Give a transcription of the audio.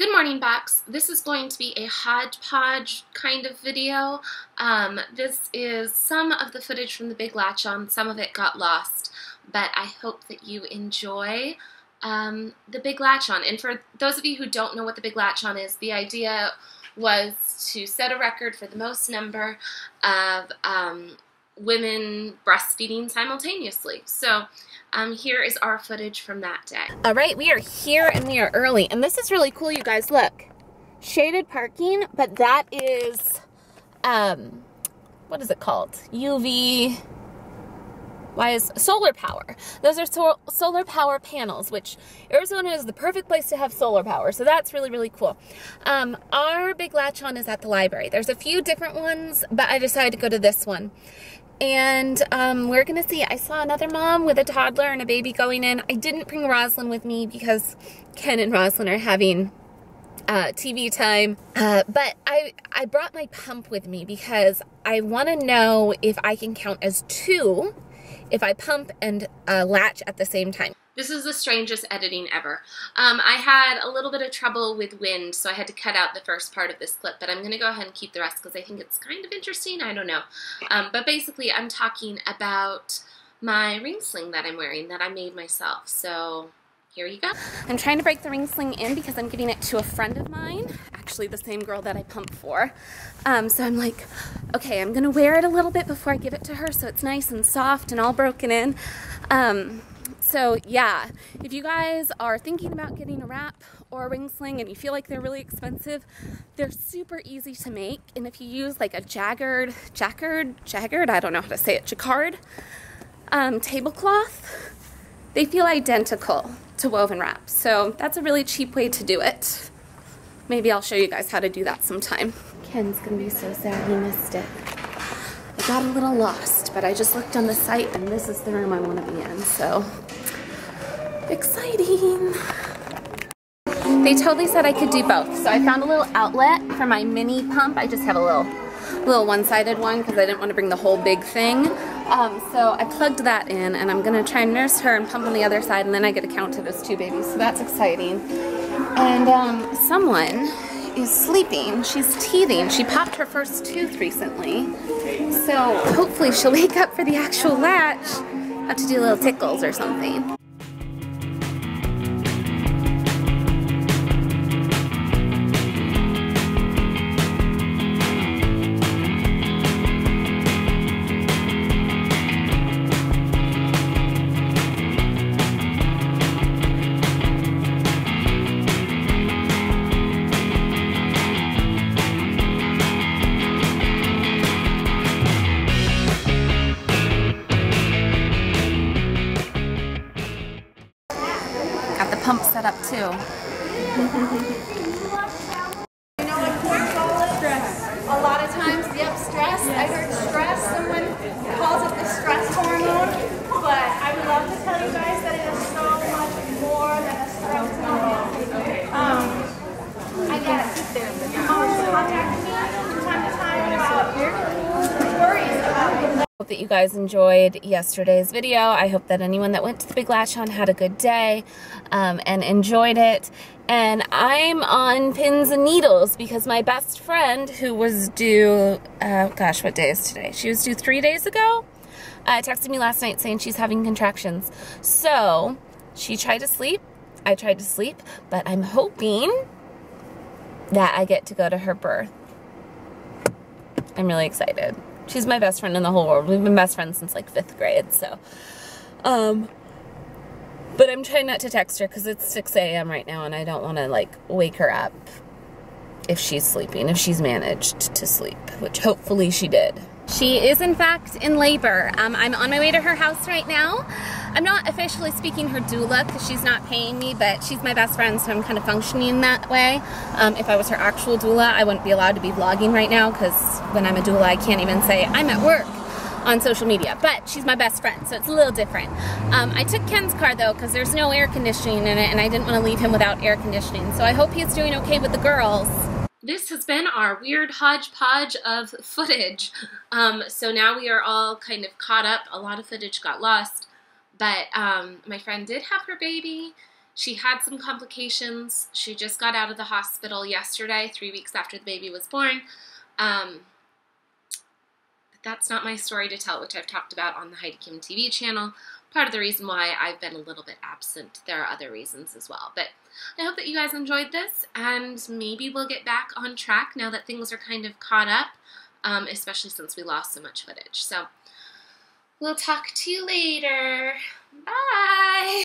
Good morning, Box. This is going to be a hodgepodge kind of video. Um, this is some of the footage from the Big Latch On. Some of it got lost, but I hope that you enjoy um, the Big Latch On. And for those of you who don't know what the Big Latch On is, the idea was to set a record for the most number of um, women breastfeeding simultaneously. So um, here is our footage from that day. All right, we are here and we are early. And this is really cool, you guys. Look, shaded parking, but that is, um, what is it called? UV, why is solar power? Those are so, solar power panels, which Arizona is the perfect place to have solar power. So that's really, really cool. Um, our big latch on is at the library. There's a few different ones, but I decided to go to this one and um, we're gonna see. I saw another mom with a toddler and a baby going in. I didn't bring Roslyn with me because Ken and Roslyn are having uh, TV time. Uh, but I, I brought my pump with me because I want to know if I can count as two if I pump and uh, latch at the same time. This is the strangest editing ever. Um, I had a little bit of trouble with wind, so I had to cut out the first part of this clip, but I'm going to go ahead and keep the rest because I think it's kind of interesting. I don't know. Um, but basically, I'm talking about my ring sling that I'm wearing that I made myself. So here you go. I'm trying to break the ring sling in because I'm giving it to a friend of mine, actually the same girl that I pump for. Um, so I'm like, okay, I'm gonna wear it a little bit before I give it to her so it's nice and soft and all broken in. Um, so yeah, if you guys are thinking about getting a wrap or a ring sling and you feel like they're really expensive, they're super easy to make. And if you use like a jaggered, jacquard, jaggered, I don't know how to say it, jacquard um, tablecloth, they feel identical to woven wraps. So that's a really cheap way to do it. Maybe I'll show you guys how to do that sometime. Ken's gonna be so sad he missed it. I got a little lost, but I just looked on the site and this is the room I want to be in, so exciting. They totally said I could do both, so I found a little outlet for my mini pump. I just have a little, little one-sided one because I didn't want to bring the whole big thing. Um, so I plugged that in and I'm going to try and nurse her and pump on the other side and then I get to count to those two babies, so that's exciting. And um, someone is sleeping. She's teething. She popped her first tooth recently. So hopefully she'll wake up for the actual latch. Have to do little tickles or something. Pump set up too. A lot of times, yep, stress. I heard stress. Someone calls it the stress hormone. But I would love to tell you guys that it is so much more than a stress hormone. Um, I get moms contact me from time to time about worries about hope that you guys enjoyed yesterday's video. I hope that anyone that went to the Big Latch On had a good day um, and enjoyed it. And I'm on pins and needles because my best friend who was due, uh, gosh, what day is today? She was due three days ago. Uh, texted me last night saying she's having contractions. So she tried to sleep. I tried to sleep, but I'm hoping that I get to go to her birth. I'm really excited. She's my best friend in the whole world. We've been best friends since like fifth grade, so. Um, but I'm trying not to text her because it's 6 a.m. right now and I don't want to like wake her up if she's sleeping, if she's managed to sleep, which hopefully she did. She is in fact in labor. Um, I'm on my way to her house right now. I'm not officially speaking her doula because she's not paying me, but she's my best friend, so I'm kind of functioning that way. Um, if I was her actual doula, I wouldn't be allowed to be vlogging right now because when I'm a doula, I can't even say I'm at work on social media, but she's my best friend, so it's a little different. Um, I took Ken's car though, because there's no air conditioning in it, and I didn't want to leave him without air conditioning, so I hope he's doing okay with the girls this has been our weird hodgepodge of footage. Um, so now we are all kind of caught up. A lot of footage got lost, but um, my friend did have her baby, she had some complications. She just got out of the hospital yesterday, three weeks after the baby was born. Um, but that's not my story to tell, which I've talked about on the Heidi Kim TV channel. Part of the reason why I've been a little bit absent. There are other reasons as well. But I hope that you guys enjoyed this, and maybe we'll get back on track now that things are kind of caught up, um, especially since we lost so much footage. So we'll talk to you later. Bye!